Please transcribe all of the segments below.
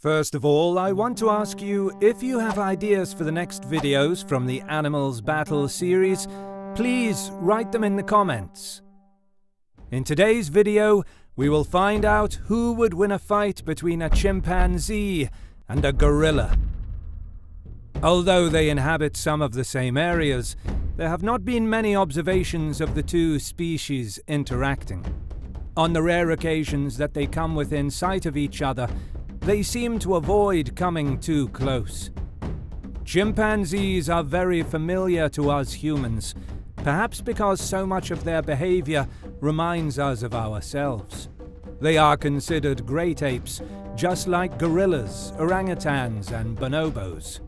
First of all, I want to ask you if you have ideas for the next videos from the Animals Battle series, please write them in the comments. In today's video, we will find out who would win a fight between a chimpanzee and a gorilla. Although they inhabit some of the same areas, there have not been many observations of the two species interacting. On the rare occasions that they come within sight of each other, they seem to avoid coming too close. Chimpanzees are very familiar to us humans, perhaps because so much of their behavior reminds us of ourselves. They are considered great apes, just like gorillas, orangutans, and bonobos.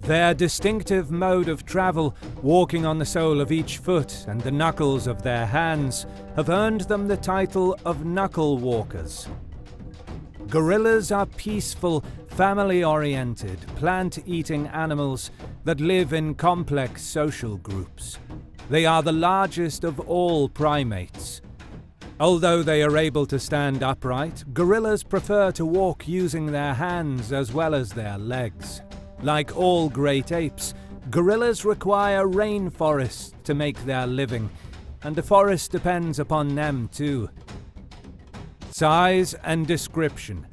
Their distinctive mode of travel, walking on the sole of each foot and the knuckles of their hands, have earned them the title of knuckle walkers. Gorillas are peaceful, family-oriented, plant-eating animals that live in complex social groups. They are the largest of all primates. Although they are able to stand upright, gorillas prefer to walk using their hands as well as their legs. Like all great apes, gorillas require rainforests to make their living, and the forest depends upon them too. Size and description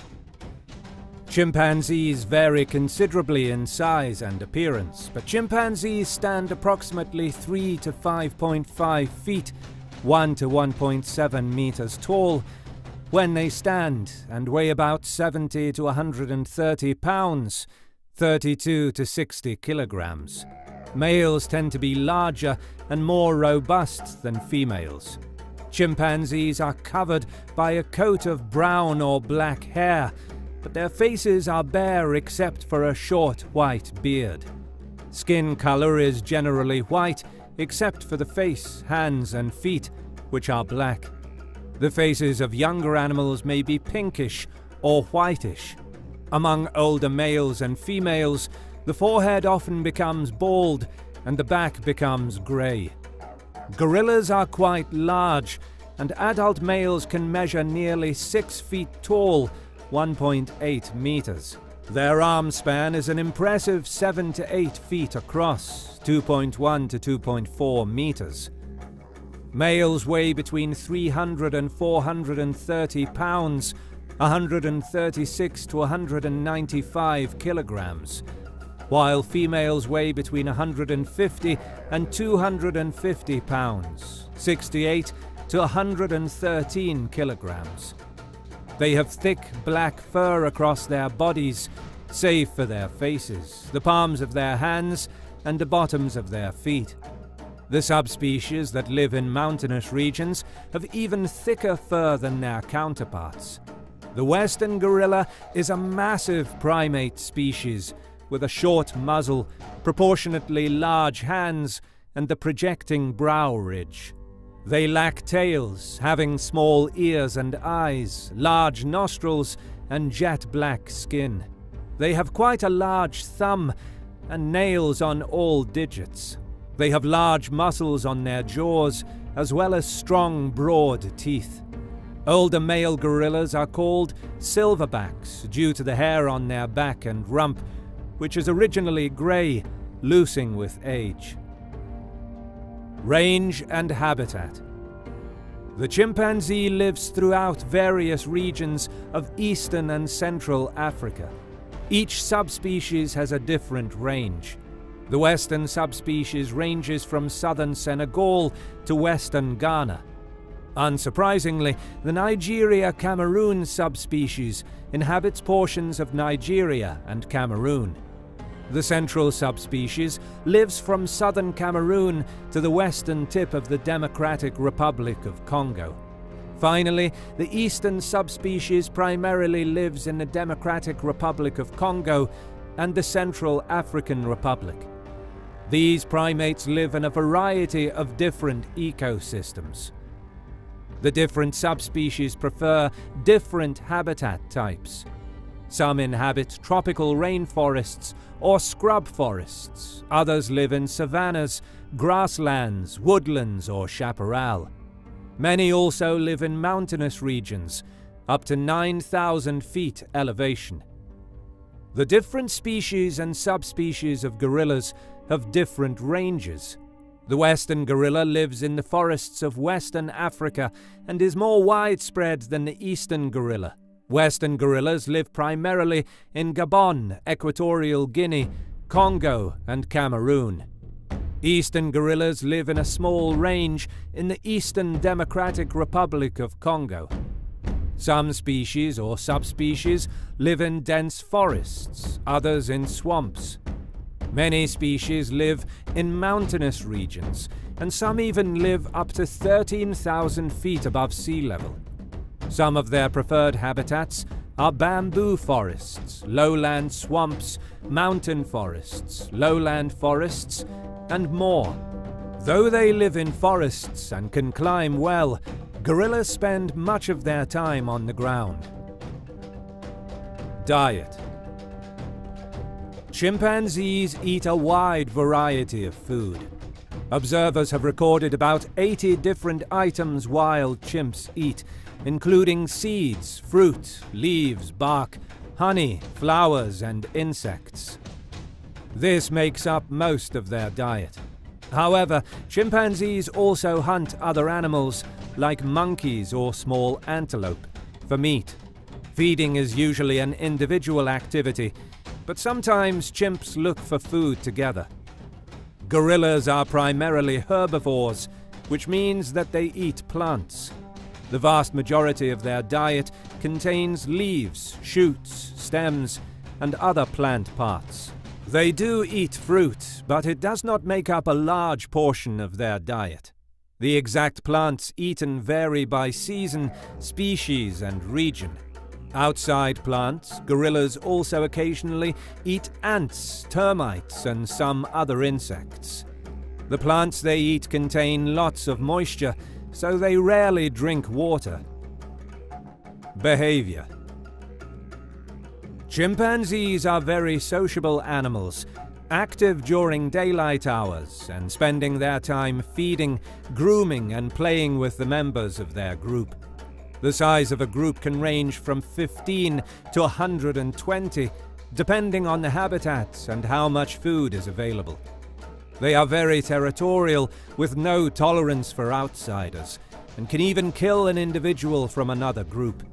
Chimpanzees vary considerably in size and appearance, but chimpanzees stand approximately 3 to 5.5 feet, 1 to 1.7 meters tall, when they stand and weigh about 70 to 130 pounds, 32 to 60 kilograms. Males tend to be larger and more robust than females. Chimpanzees are covered by a coat of brown or black hair, but their faces are bare except for a short white beard. Skin color is generally white, except for the face, hands, and feet, which are black. The faces of younger animals may be pinkish or whitish, among older males and females, the forehead often becomes bald and the back becomes grey. Gorillas are quite large, and adult males can measure nearly 6 feet tall, 1.8 meters. Their arm span is an impressive 7 to 8 feet across, 2.1 to 2.4 meters. Males weigh between 300 and 430 pounds, 136 to 195 kilograms, while females weigh between 150 and 250 pounds, 68 to 113 kilograms. They have thick black fur across their bodies, save for their faces, the palms of their hands, and the bottoms of their feet. The subspecies that live in mountainous regions have even thicker fur than their counterparts. The western gorilla is a massive primate species with a short muzzle, proportionately large hands, and the projecting brow ridge. They lack tails, having small ears and eyes, large nostrils, and jet black skin. They have quite a large thumb and nails on all digits. They have large muscles on their jaws, as well as strong, broad teeth. Older male gorillas are called silverbacks due to the hair on their back and rump, which is originally grey, losing with age. Range and habitat. The chimpanzee lives throughout various regions of eastern and central Africa. Each subspecies has a different range. The western subspecies ranges from southern Senegal to western Ghana. Unsurprisingly, the Nigeria-Cameroon subspecies inhabits portions of Nigeria and Cameroon. The central subspecies lives from southern Cameroon to the western tip of the Democratic Republic of Congo. Finally, the eastern subspecies primarily lives in the Democratic Republic of Congo and the Central African Republic. These primates live in a variety of different ecosystems. The different subspecies prefer different habitat types. Some inhabit tropical rainforests or scrub forests. Others live in savannas, grasslands, woodlands, or chaparral. Many also live in mountainous regions, up to 9,000 feet elevation. The different species and subspecies of gorillas have different ranges. The western gorilla lives in the forests of western Africa and is more widespread than the eastern gorilla. Western gorillas live primarily in Gabon, Equatorial Guinea, Congo, and Cameroon. Eastern gorillas live in a small range in the Eastern Democratic Republic of Congo. Some species or subspecies live in dense forests, others in swamps. Many species live in mountainous regions, and some even live up to 13,000 feet above sea level. Some of their preferred habitats are bamboo forests, lowland swamps, mountain forests, lowland forests, and more. Though they live in forests and can climb well, gorillas spend much of their time on the ground. Diet Chimpanzees eat a wide variety of food. Observers have recorded about 80 different items wild chimps eat, including seeds, fruit, leaves, bark, honey, flowers, and insects. This makes up most of their diet. However, chimpanzees also hunt other animals, like monkeys or small antelope, for meat. Feeding is usually an individual activity, but sometimes chimps look for food together. Gorillas are primarily herbivores, which means that they eat plants. The vast majority of their diet contains leaves, shoots, stems, and other plant parts. They do eat fruit, but it does not make up a large portion of their diet. The exact plants eaten vary by season, species, and region. Outside plants, gorillas also occasionally eat ants, termites, and some other insects. The plants they eat contain lots of moisture, so they rarely drink water. Behavior Chimpanzees are very sociable animals, active during daylight hours and spending their time feeding, grooming, and playing with the members of their group. The size of a group can range from 15 to 120, depending on the habitat and how much food is available. They are very territorial, with no tolerance for outsiders, and can even kill an individual from another group.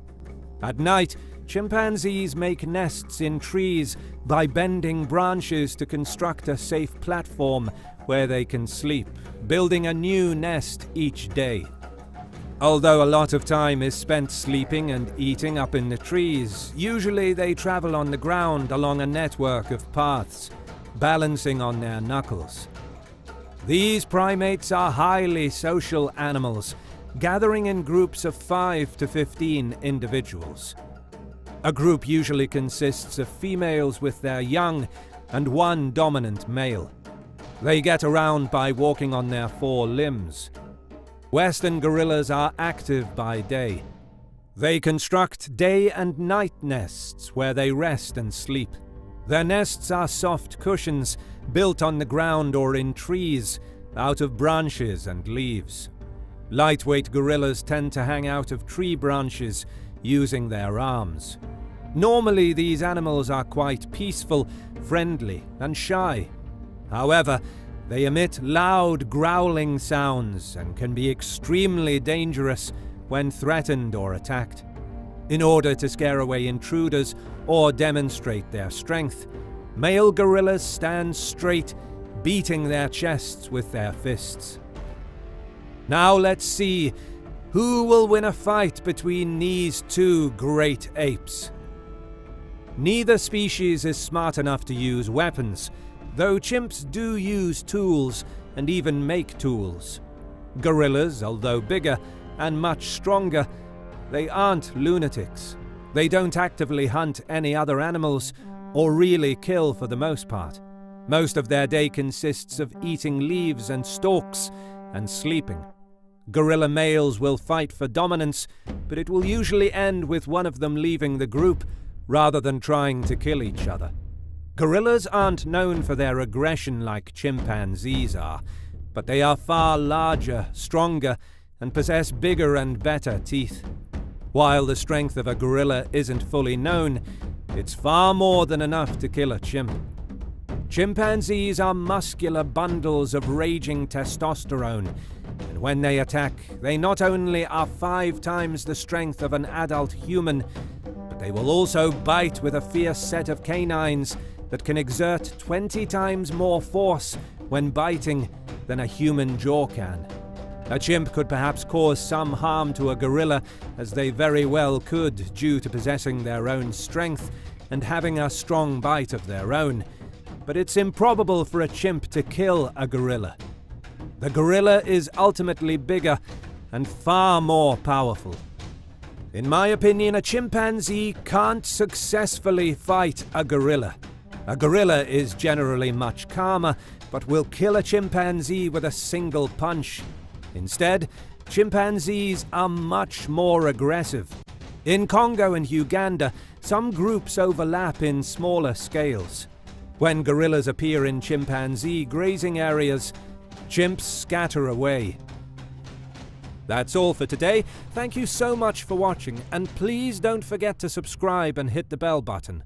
At night, chimpanzees make nests in trees by bending branches to construct a safe platform where they can sleep, building a new nest each day. Although a lot of time is spent sleeping and eating up in the trees, usually they travel on the ground along a network of paths, balancing on their knuckles. These primates are highly social animals, gathering in groups of 5 to 15 individuals. A group usually consists of females with their young and one dominant male. They get around by walking on their four limbs. Western gorillas are active by day. They construct day and night nests where they rest and sleep. Their nests are soft cushions built on the ground or in trees, out of branches and leaves. Lightweight gorillas tend to hang out of tree branches using their arms. Normally, these animals are quite peaceful, friendly, and shy. However, they emit loud growling sounds and can be extremely dangerous when threatened or attacked. In order to scare away intruders or demonstrate their strength, male gorillas stand straight, beating their chests with their fists. Now let's see who will win a fight between these two great apes. Neither species is smart enough to use weapons, though chimps do use tools and even make tools. Gorillas, although bigger and much stronger, they aren't lunatics. They don't actively hunt any other animals or really kill for the most part. Most of their day consists of eating leaves and stalks and sleeping. Gorilla males will fight for dominance, but it will usually end with one of them leaving the group rather than trying to kill each other. Gorillas aren't known for their aggression like chimpanzees are, but they are far larger, stronger, and possess bigger and better teeth. While the strength of a gorilla isn't fully known, It's far more than enough to kill a chimp. Chimpanzees are muscular bundles of raging testosterone, and when they attack, they not only are five times the strength of an adult human, but they will also bite with a fierce set of canines that can exert 20 times more force when biting than a human jaw can. A chimp could perhaps cause some harm to a gorilla, as they very well could due to possessing their own strength and having a strong bite of their own but it's improbable for a chimp to kill a gorilla. The gorilla is ultimately bigger and far more powerful. In my opinion, a chimpanzee can't successfully fight a gorilla. A gorilla is generally much calmer, but will kill a chimpanzee with a single punch. Instead, chimpanzees are much more aggressive. In Congo and Uganda, some groups overlap in smaller scales. When gorillas appear in chimpanzee grazing areas, chimps scatter away. That's all for today. Thank you so much for watching, and please don't forget to subscribe and hit the bell button.